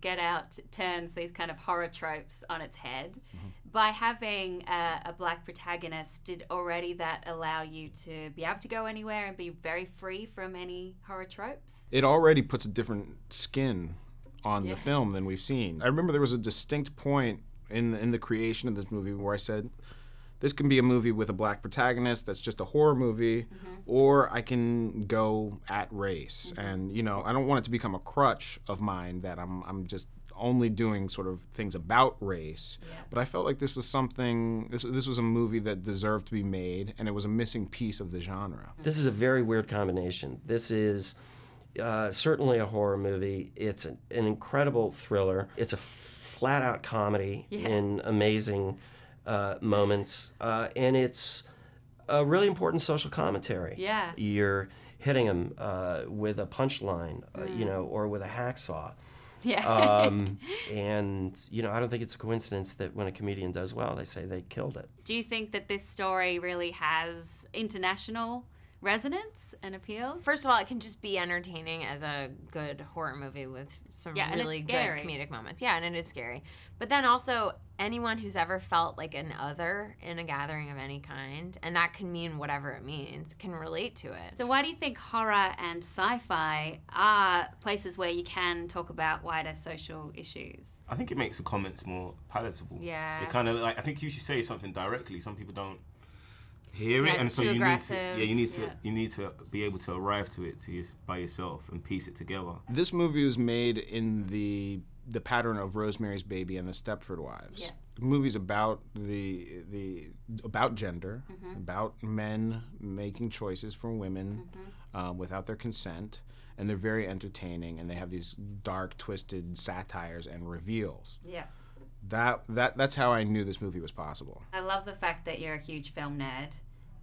Get Out turns these kind of horror tropes on its head. Mm-hmm. By having a, a black protagonist, did already that allow you to be able to go anywhere and be very free from any horror tropes? It already puts a different skin on Yeah. the film than we've seen. I remember there was a distinct point in in the creation of this movie where I said, "This can be a movie with a black protagonist that's just a horror movie, mm-hmm. or I can go at race." Mm-hmm. And you know, I don't want it to become a crutch of mine that I'm I'm just only doing sort of things about race. But I felt like this was something. This this was a movie that deserved to be made, and it was a missing piece of the genre. Mm-hmm. This is a very weird combination. This is uh, certainly a horror movie. It's an, an incredible thriller. It's a flat out comedy Yeah. in amazing uh, moments. Uh, and it's a really important social commentary. Yeah. You're hitting them uh, with a punchline, uh, you know, or with a hacksaw. Yeah. Um, and, you know, I don't think it's a coincidence that when a comedian does well, they say they killed it. Do you think that this story really has international resonance and appeal? First of all, it can just be entertaining as a good horror movie with some Yeah, and it's really good scary. comedic moments. Yeah, and it is scary. But then also, anyone who's ever felt like an other in a gathering of any kind, and that can mean whatever it means, can relate to it. So, why do you think horror and sci fi are places where you can talk about wider social issues? I think it makes the comments more palatable. Yeah. It kind of like I think you should say something directly. Some people don't hear Yeah, it, and so too you need to yeah you need to Yeah. you need to be able to arrive to it to your, by yourself and piece it together. This movie was made in the the pattern of Rosemary's Baby and the Stepford Wives. Yeah. Movies about the the about gender, about men making choices for women um, without their consent, and they're very entertaining. And they have these dark, twisted satires and reveals. Yeah. That that that's how I knew this movie was possible. I love the fact that you're a huge film nerd,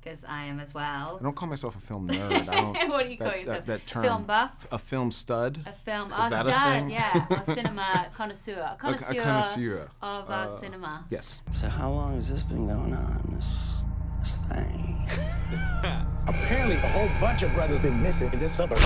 because I am as well. I don't call myself a film nerd. I don't. what do you call yourself? That, that term. Film buff? A film stud. A film, Is oh, that a stud, thing? yeah, or cinema connoisseur, A- a connoisseur, connoisseur. of uh, Uh, cinema. Yes. So how long has this been going on? This this thing. Apparently, a whole bunch of brothers been missing in this suburb.